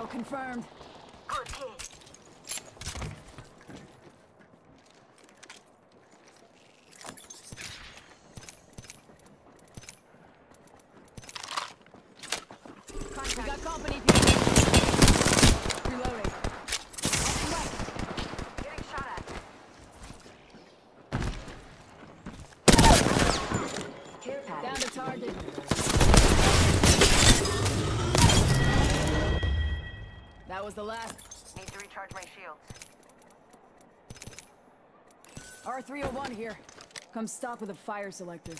Kill confirmed. Good hit. We got company. people. Reloading. Getting shot at. Care Down to target. Was the last. Need to recharge my shields. R301 here. Come stop with a fire selector.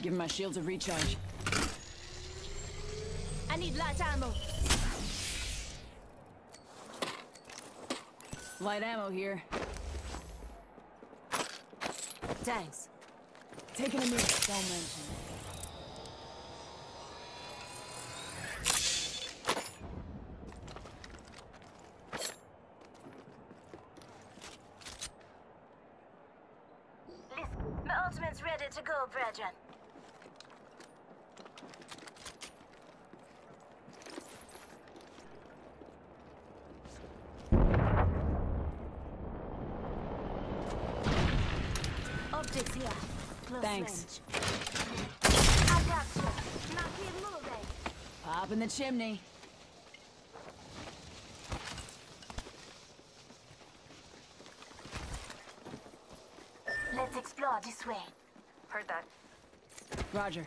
Give my shields a recharge. I need light ammo. Light ammo here. Thanks. Taking a minute, don't mention. Ultimate's ready to go, brethren. Optics here. Close Thanks. I got you. Now keep moving. Pop in the chimney. Let's explore this way. Heard that. Roger.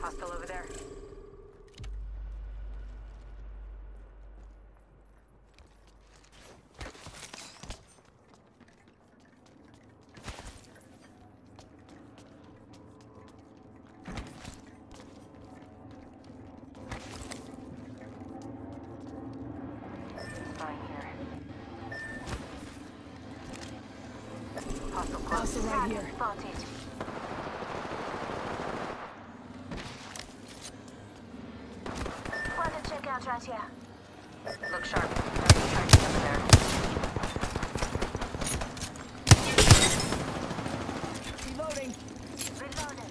Hostile over there. Fine here. Hostile right here. Spotted. Want to check out right here? Look sharp. Enemy charging over there. Reloading. Reloaded.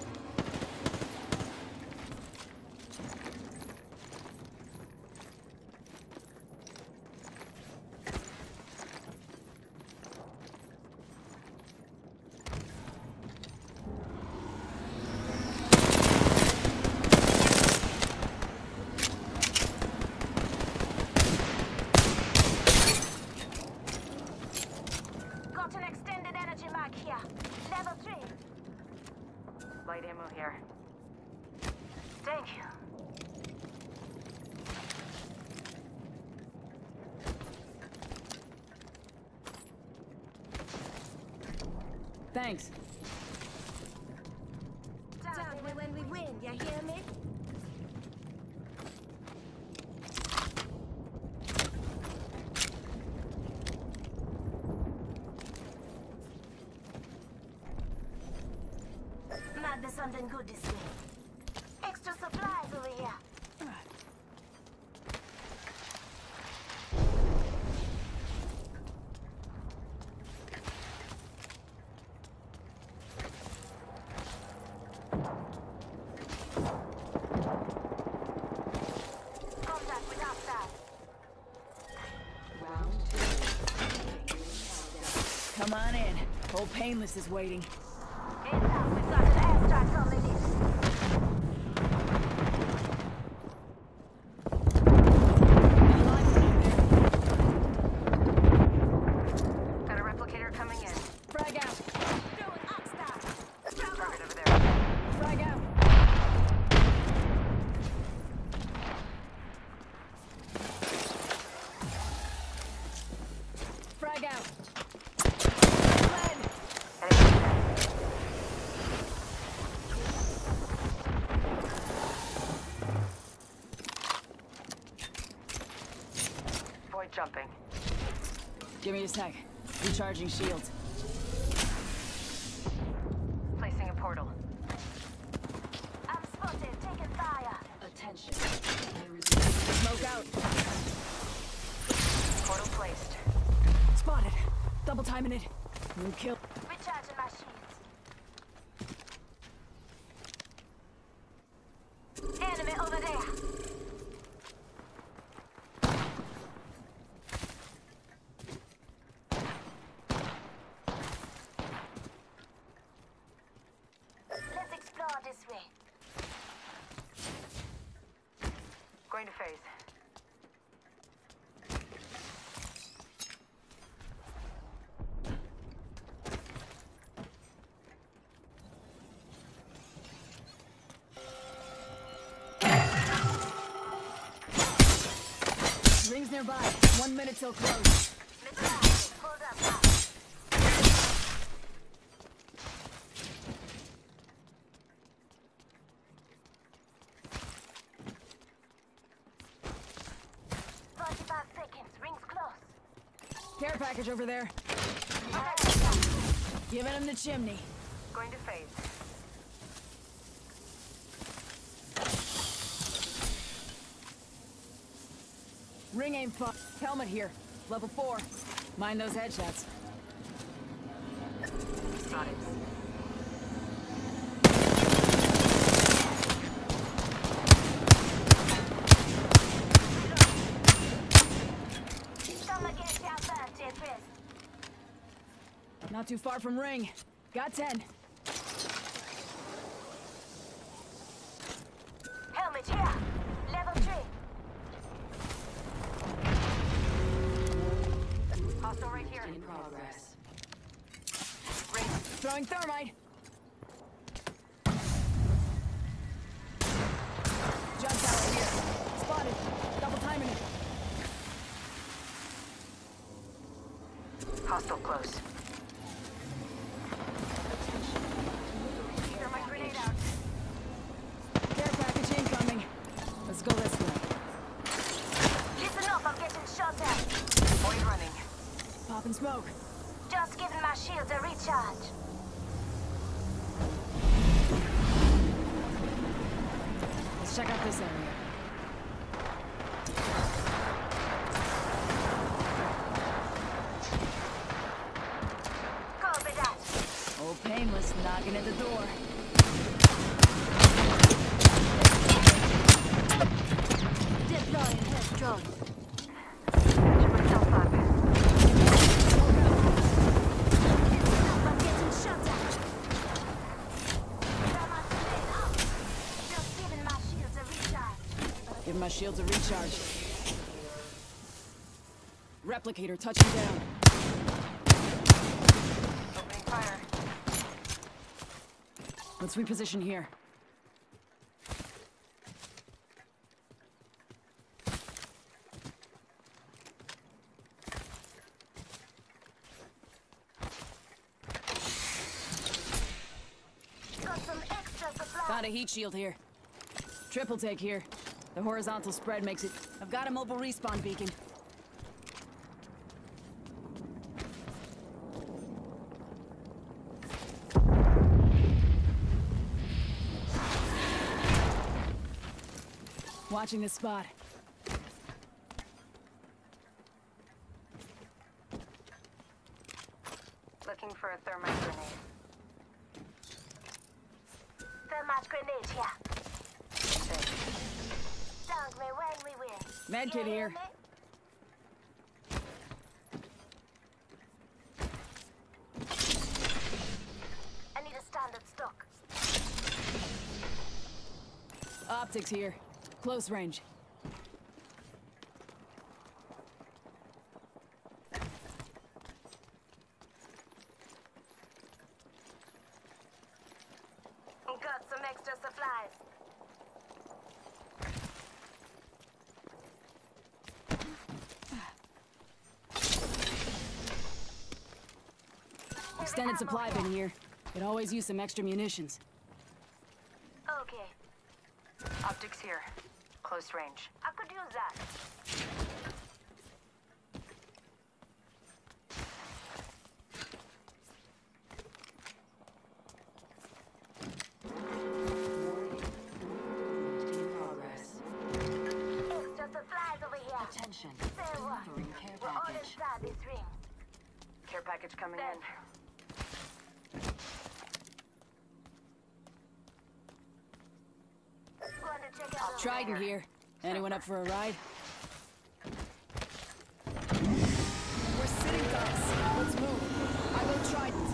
Got an extended energy mag here. Level 3. Light ammo here. Thank you. Thanks. Me when we win, you hear me? Might be something good this way. Painless is waiting. Heads up, we've got an airstrike coming in. Got a replicator coming in. Frag out. Doing Oxstar. Target over there. Frag out. Frag out. Lead. Enemy dead. Tag. Recharging shields. Placing a portal. I'm spotted. Taking fire. Attention. Smoke out. Portal placed. Spotted. Double timing it. New kill. Recharging my shields. Enemy over there. Let's explore this way. Going to phase. Rings nearby. One minute till close. Metallic. Hold up. now. Forty-five seconds. Rings close. Care package over there. Giving him the chimney. Going to phase. Ring aim fu- Helmet here. Level 4. Mind those headshots. Got it. Not too far from ring. Got 10. Helmet here. Level three. Hostile right here. In progress. Ring. Throwing thermite. Jump tower here. Spotted. Double timing it. Hostile close. Smoke. Just giving my shields a recharge. Let's check out this area. Copy that. Old Painless knocking at the door. Recharge. Replicator touching down. Opening fire. Let's reposition here. Got some extra supplies. Found a heat shield here. Triple take here. The horizontal spread makes it. I've got a mobile respawn beacon. Watching this spot. Looking for a thermite grenade. Thermite grenade here. Six. Dunk me when we win. Medkit here. I need a standard stock. Optics here. Close range. Got some extra supplies. extended supply bin here. Could always use some extra munitions. Okay. Optics here. Close range. I could use that. Attention. Delivering care package. We're all inside this ring. Care package coming Set. in. Trident here. Anyone up for a ride? We're sitting. Let's move. I go Trident.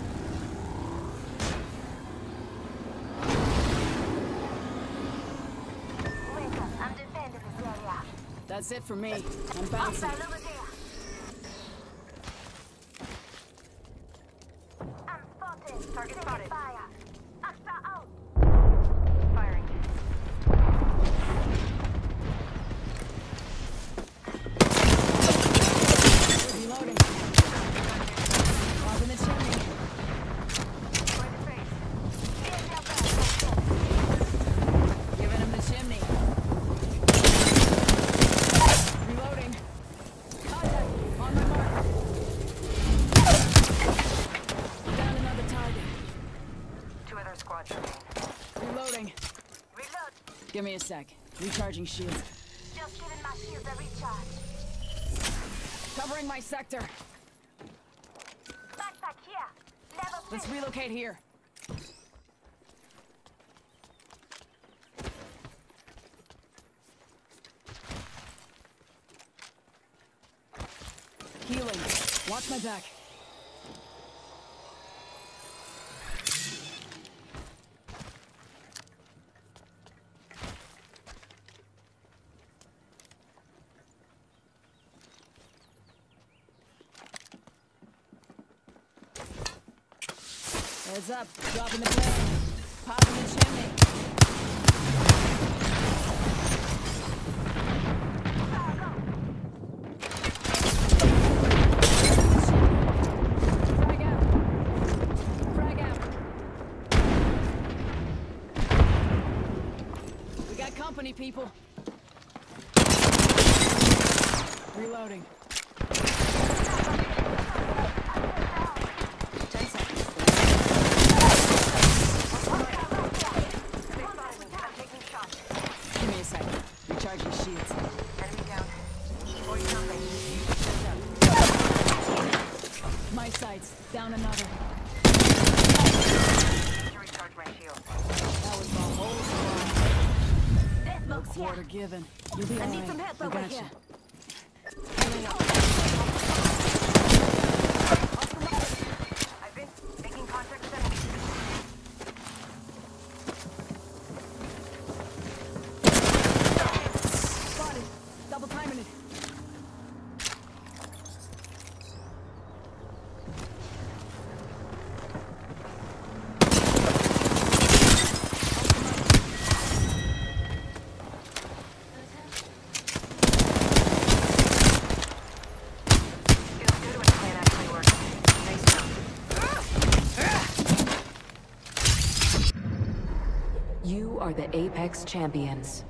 I'm defending this area. That's it for me. I'm bouncing. Give me a sec. Recharging shields. Just giving my a recharge. Covering my sector. Backpack here. Level Let's three. relocate here. Healing. Watch my back. Heads up. Dropping the plane. Popping the chimney. People. Reloading. Ten seconds. I'm taking shots. Give me a second. Recharging shields. Enemy down. Forty something. My sights. Down another. To recharge my shield. That was the whole squad. No quarter given. You'll be I alright. need some help over got here. you. I've been making contact with enemies. Spotted. Double timing it. Feels good when the plan actually works. Thanks, Tom. You are the Apex Champions.